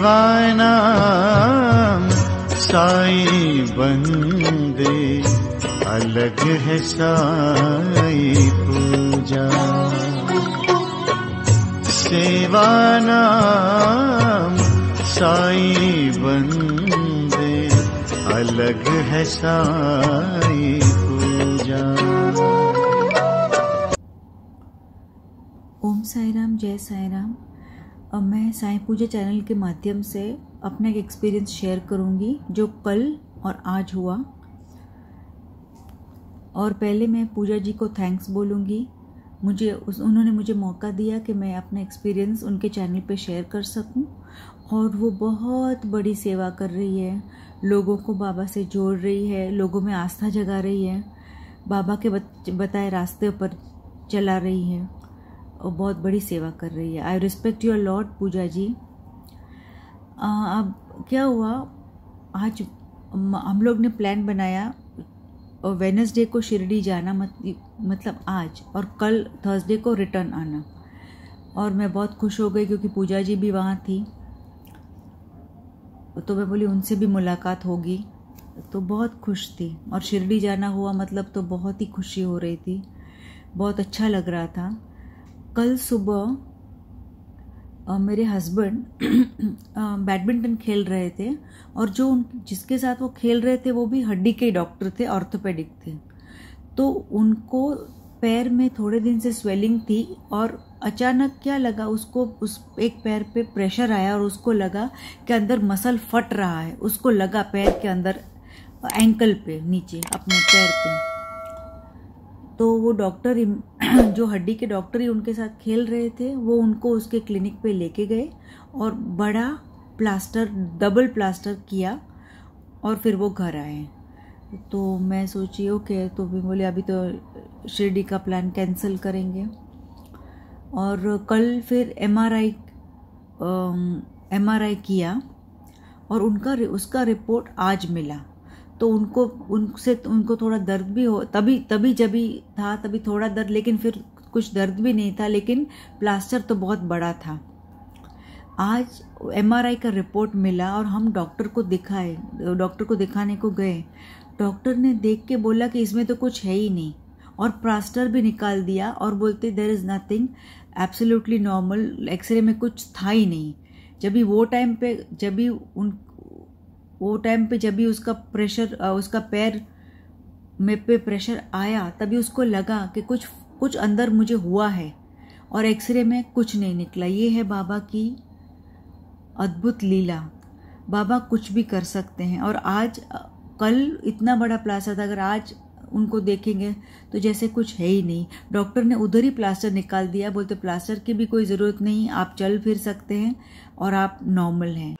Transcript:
सेवानाम साई बंदे अलग है साई पूजा। सेवानाम साई बंदे अलग है साई पूजा। ओम साई राम जय साई राम अब मैं साई पूजा चैनल के माध्यम से अपना एक एक्सपीरियंस शेयर करूँगी, जो कल और आज हुआ। और पहले मैं पूजा जी को थैंक्स बोलूँगी। मुझे उस, उन्होंने मुझे मौका दिया कि मैं अपना एक्सपीरियंस उनके चैनल पे शेयर कर सकूँ। और वो बहुत बड़ी सेवा कर रही है। लोगों को बाबा से जोड़ रही है, लोगों में आस्था जगा रही है। बाबा के बताए रास्ते पर चला रही है। और बहुत बड़ी सेवा कर रही है। I respect your lord Puja ji. अब क्या हुआ? आज हम लोग ने प्लान बनाया और वेनसडे को शिरडी जाना मत, मतलब आज और कल थर्सडे को रिटर्न आना। और मैं बहुत खुश हो गई क्योंकि पूजा जी भी वहाँ थी। तो मैं बोली उनसे भी मुलाकात होगी। तो बहुत खुश थी। और शिरडी जाना हुआ मतलब तो बहुत ही खुशी हो रही थी। बहुत अच्छा लग रहा था। कल सुबह मेरे हस्बैंड बैडमिंटन खेल रहे थे और जो उन, जिसके साथ वो खेल रहे थे वो भी हड्डी के डॉक्टर थे ऑर्थोपेडिक थे। तो उनको पैर में थोड़े दिन से स्वेलिंग थी और अचानक क्या लगा, उसको, उस एक पैर पे प्रेशर आया और उसको लगा कि अंदर मसल फट रहा है। उसको लगा पैर के अंदर एंकल पे, नीचे, अपने पैर पे। तो वो डॉक्टर जो हड्डी के डॉक्टर ही उनके साथ खेल रहे थे, वो उनको उसके क्लिनिक पे लेके गए और बड़ा प्लास्टर डबल प्लास्टर किया और फिर वो घर आए। तो मैं सोची, ओके तो भी बोले, अभी तो शिरडी का प्लान कैंसिल करेंगे। और कल फिर एमआरआई एमआरआई किया और उनका उसका रिपोर्ट आज मिला। तो उनको, उनसे उनको थोड़ा दर्द भी हो, तभी तभी जब भी था, तभी थोड़ा दर्द, लेकिन फिर कुछ दर्द भी नहीं था, लेकिन प्लास्टर तो बहुत बड़ा था। आज एमआरआई का रिपोर्ट मिला और हम डॉक्टर को दिखाए, डॉक्टर को दिखाने को गए। डॉक्टर ने देख के बोला कि इसमें तो कुछ है ही नहीं और प्लास्टर भी निकाल दिया और बोलते there is nothing absolutely normal X ray में कुछ था ही नहीं। जब भी वो टाइम पे, जब भी उन वो टाइम पे जब भी उसका प्रेशर उसका पैर में पे प्रेशर आया, तभी उसको लगा कि कुछ कुछ अंदर मुझे हुआ है और एक्सरे में कुछ नहीं निकला। ये है बाबा की अद्भुत लीला। बाबा कुछ भी कर सकते हैं और आज कल इतना बड़ा प्लास्टर था, अगर आज उनको देखेंगे तो जैसे कुछ है ही नहीं। डॉक्टर ने उधर ही प्लास्टर निकाल दिया, बोलते प्लास्टर की भी कोई ज़रूरत नहीं, आप चल फिर सकते हैं और आप नॉर्मल हैं।